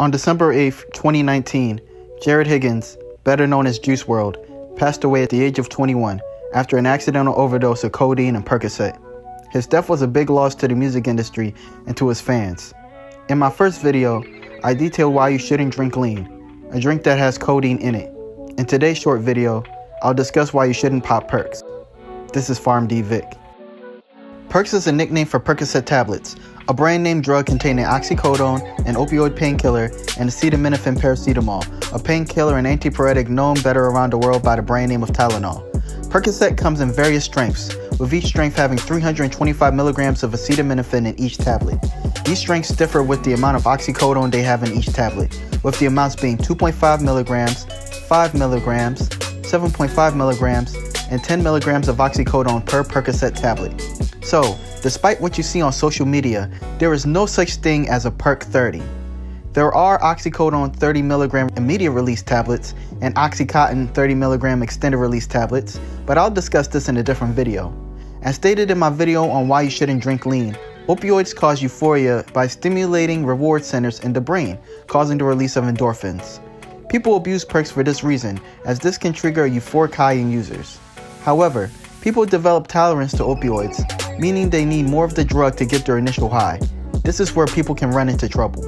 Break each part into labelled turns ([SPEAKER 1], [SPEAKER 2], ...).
[SPEAKER 1] On December 8, 2019, Jared Higgins, better known as Juice WRLD, passed away at the age of 21 after an accidental overdose of codeine and Percocet. His death was a big loss to the music industry and to his fans. In my first video, I detailed why you shouldn't drink lean, a drink that has codeine in it. In today's short video, I'll discuss why you shouldn't pop percs. This is PharmD Vic. Percs is a nickname for Percocet tablets, a brand name drug containing oxycodone, an opioid painkiller, and acetaminophen paracetamol, a painkiller and antipyretic known better around the world by the brand name of Tylenol. Percocet comes in various strengths, with each strength having 325 milligrams of acetaminophen in each tablet. These strengths differ with the amount of oxycodone they have in each tablet, with the amounts being 2.5 milligrams, 5 milligrams, 7.5 milligrams, and 10 milligrams of oxycodone per Percocet tablet. So, despite what you see on social media, there is no such thing as a Perc 30. There are oxycodone 30 milligram immediate release tablets and oxycontin 30 milligram extended release tablets, but I'll discuss this in a different video. As stated in my video on why you shouldn't drink lean, opioids cause euphoria by stimulating reward centers in the brain, causing the release of endorphins. People abuse percs for this reason, as this can trigger euphoric high in users. However, people develop tolerance to opioids, meaning they need more of the drug to get their initial high. This is where people can run into trouble.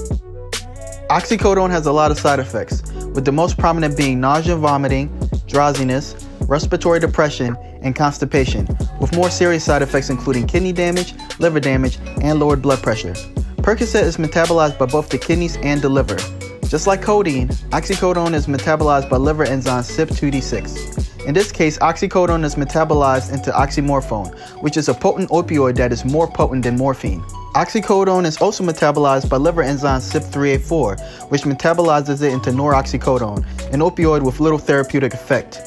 [SPEAKER 1] Oxycodone has a lot of side effects, with the most prominent being nausea, vomiting, drowsiness, respiratory depression, and constipation, with more serious side effects including kidney damage, liver damage, and lowered blood pressure. Percocet is metabolized by both the kidneys and the liver. Just like codeine, oxycodone is metabolized by liver enzyme CYP2D6. In this case, oxycodone is metabolized into oxymorphone, which is a potent opioid that is more potent than morphine. Oxycodone is also metabolized by liver enzyme CYP3A4, which metabolizes it into noroxycodone, an opioid with little therapeutic effect.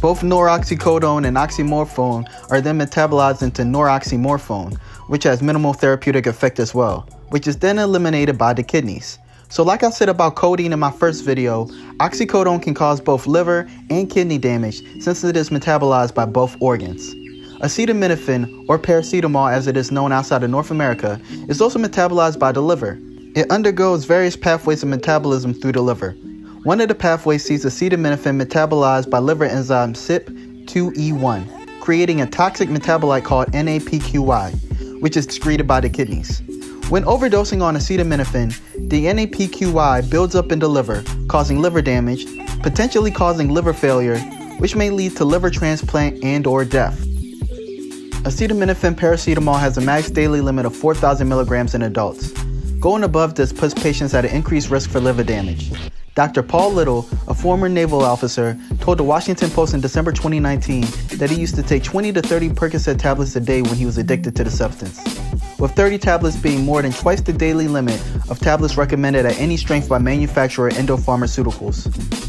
[SPEAKER 1] Both noroxycodone and oxymorphone are then metabolized into noroxymorphone, which has minimal therapeutic effect as well, which is then eliminated by the kidneys. So like I said about codeine in my first video, oxycodone can cause both liver and kidney damage since it is metabolized by both organs. Acetaminophen, or paracetamol as it is known outside of North America, is also metabolized by the liver. It undergoes various pathways of metabolism through the liver. One of the pathways sees acetaminophen metabolized by liver enzyme CYP2E1, creating a toxic metabolite called NAPQI, which is excreted by the kidneys. When overdosing on acetaminophen, the NAPQI builds up in the liver, causing liver damage, potentially causing liver failure, which may lead to liver transplant and or death. Acetaminophen paracetamol has a max daily limit of 4,000 milligrams in adults. Going above this puts patients at an increased risk for liver damage. Dr. Paul Little, a former naval officer, told the Washington Post in December 2019 that he used to take 20 to 30 Percocet tablets a day when he was addicted to the substance. With 30 tablets being more than twice the daily limit of tablets recommended at any strength by manufacturer Endo Pharmaceuticals.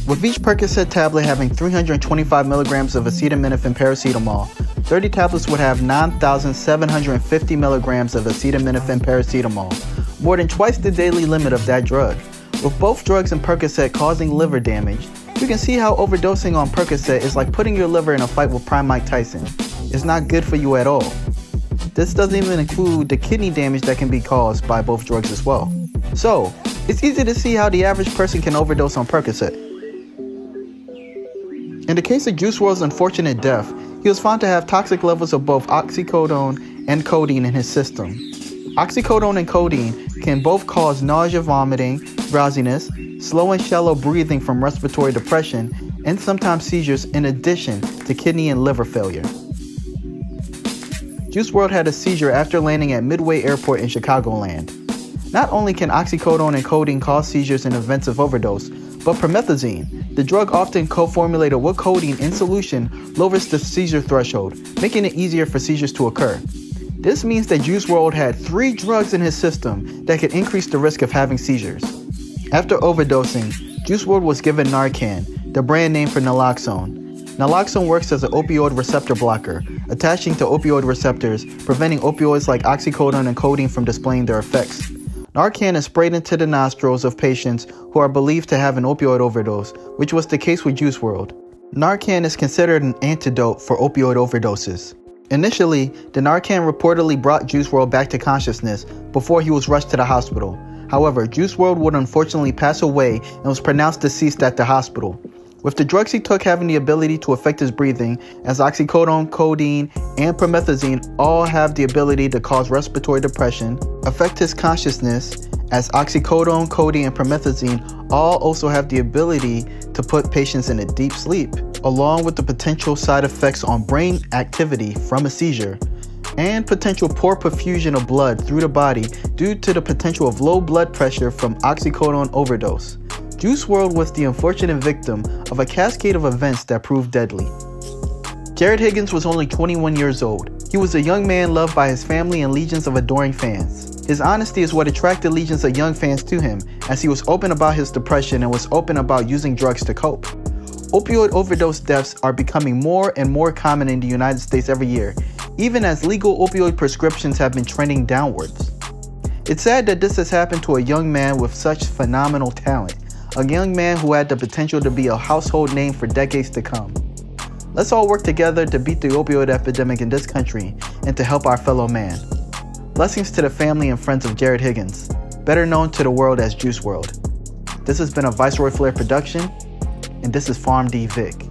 [SPEAKER 1] With each Percocet tablet having 325 milligrams of acetaminophen paracetamol, 30 tablets would have 9,750 milligrams of acetaminophen paracetamol, more than twice the daily limit of that drug. With both drugs and Percocet causing liver damage, you can see how overdosing on Percocet is like putting your liver in a fight with Prime Mike Tyson. It's not good for you at all. This doesn't even include the kidney damage that can be caused by both drugs as well. So, it's easy to see how the average person can overdose on Percocet. In the case of Juice WRLD's unfortunate death, he was found to have toxic levels of both oxycodone and codeine in his system. Oxycodone and codeine can both cause nausea, vomiting, drowsiness, slow and shallow breathing from respiratory depression, and sometimes seizures in addition to kidney and liver failure. Juice WRLD had a seizure after landing at Midway Airport in Chicagoland. Not only can oxycodone and codeine cause seizures in events of overdose, but promethazine, the drug often co-formulated with codeine in solution, lowers the seizure threshold, making it easier for seizures to occur. This means that Juice WRLD had three drugs in his system that could increase the risk of having seizures. After overdosing, Juice WRLD was given Narcan, the brand name for naloxone. Naloxone works as an opioid receptor blocker, attaching to opioid receptors, preventing opioids like oxycodone and codeine from displaying their effects. Narcan is sprayed into the nostrils of patients who are believed to have an opioid overdose, which was the case with Juice WRLD. Narcan is considered an antidote for opioid overdoses. Initially, the Narcan reportedly brought Juice WRLD back to consciousness before he was rushed to the hospital. However, Juice WRLD would unfortunately pass away and was pronounced deceased at the hospital. With the drugs he took having the ability to affect his breathing, as oxycodone, codeine, and promethazine all have the ability to cause respiratory depression, affect his consciousness, as oxycodone, codeine, and promethazine all also have the ability to put patients in a deep sleep, along with the potential side effects on brain activity from a seizure, and potential poor perfusion of blood through the body due to the potential of low blood pressure from oxycodone overdose. Juice WRLD was the unfortunate victim of a cascade of events that proved deadly. Jared Higgins was only 21 years old. He was a young man loved by his family and legions of adoring fans. His honesty is what attracted legions of young fans to him, as he was open about his depression and was open about using drugs to cope. Opioid overdose deaths are becoming more and more common in the United States every year, even as legal opioid prescriptions have been trending downwards. It's sad that this has happened to a young man with such phenomenal talent, a young man who had the potential to be a household name for decades to come. Let's all work together to beat the opioid epidemic in this country and to help our fellow man. Blessings to the family and friends of Jared Higgins, better known to the world as Juice WRLD. This has been a Viceroy Flair production, and this is PharmD Vic.